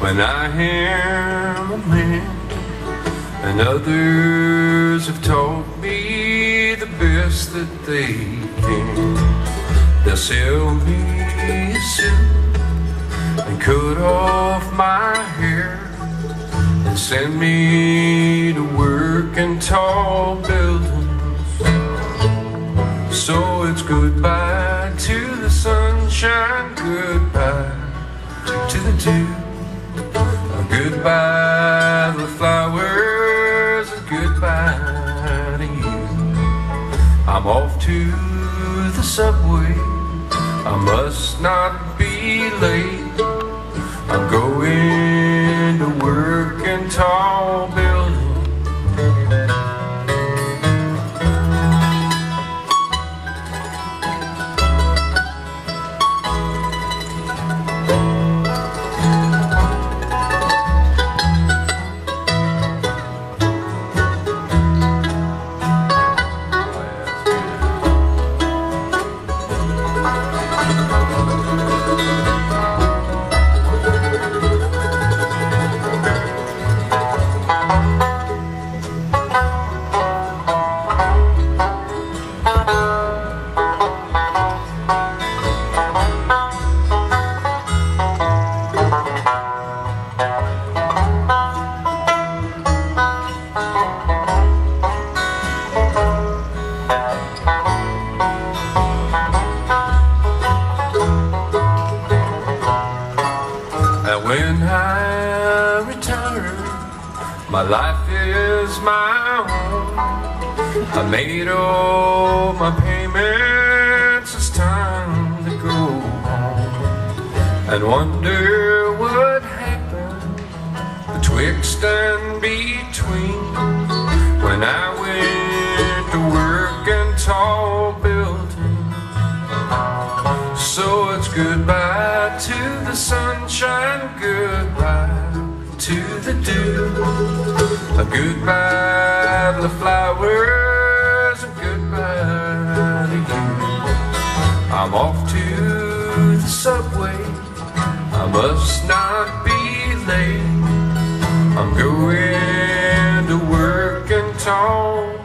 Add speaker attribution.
Speaker 1: when I am a man. And others have told me the best that they can. They'll sell me a suit and cut off my hair and send me to work in tall buildings. So it's goodbye to the sunshine, goodbye to, the dew, goodbye the flowers, goodbye to you. I'm off to the subway. I must not be late. I'm going when I retire, my life is my own. I made all my payments, it's time to go home. And wonder what happened betwixt and between when I went goodbye to the sunshine, goodbye to the dew, goodbye to the flowers, and goodbye to you. I'm off to the subway, I must not be late. I'm going to work in tall